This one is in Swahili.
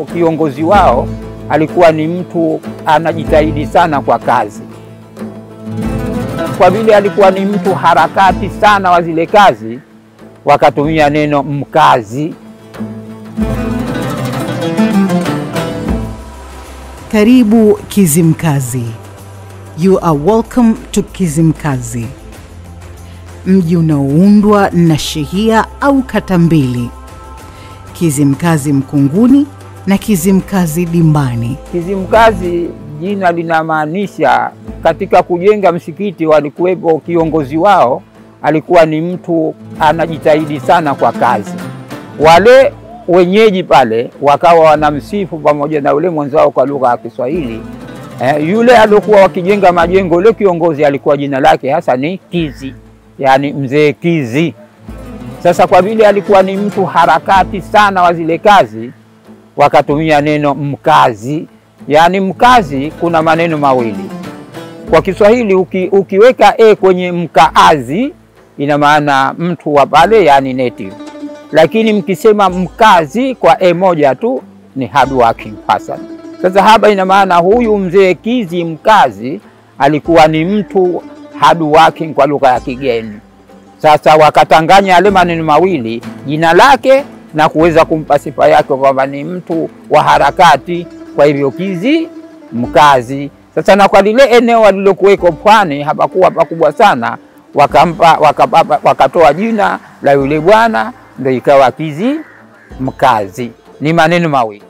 kiongozi wao alikuwa ni mtu anajitahidi sana kwa kazi, kwa vile alikuwa ni mtu harakati sana wa zile kazi, wakatumia neno mkazi. Karibu Kizimkazi. You are welcome to Kizimkazi, mji unaoundwa na shehia au kata mbili, Kizimkazi Mkunguni na Kizimkazi Dimbani. Kizimkazi jina linamaanisha, katika kujenga msikiti walikuwepo kiongozi wao alikuwa ni mtu anajitahidi sana kwa kazi. Wale wenyeji pale wakawa wanamsifu pamoja na ule mwenzao kwa lugha ya Kiswahili. Eh, yule aliokuwa wakijenga majengo, yule kiongozi alikuwa jina lake hasa ni Kizi, yani mzee Kizi. Sasa kwa vile alikuwa ni mtu harakati sana wa zile kazi, wakatumia neno mkazi. Yaani mkazi, kuna maneno mawili kwa Kiswahili uki, ukiweka e kwenye mkaazi ina maana mtu wa pale, yani native, lakini mkisema mkazi kwa e moja tu ni hard working person. Sasa hapa ina maana huyu mzee Kizi mkazi alikuwa ni mtu hard working kwa lugha ya kigeni. Sasa wakatanganya yale maneno mawili, jina lake na kuweza kumpa sifa yake kwamba ni mtu wa harakati, kwa hivyo Kizi mkazi. Sasa na kwa lile eneo walilokuweko pwani hapakuwa pakubwa sana, wakampa wakatoa jina la yule bwana, ndio ikawa Kizi mkazi. Ni maneno mawili.